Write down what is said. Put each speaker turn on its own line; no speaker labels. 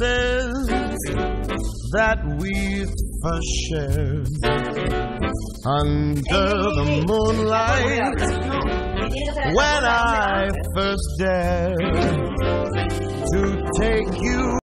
kisses that we first shared. Under the moonlight when I first dared to take you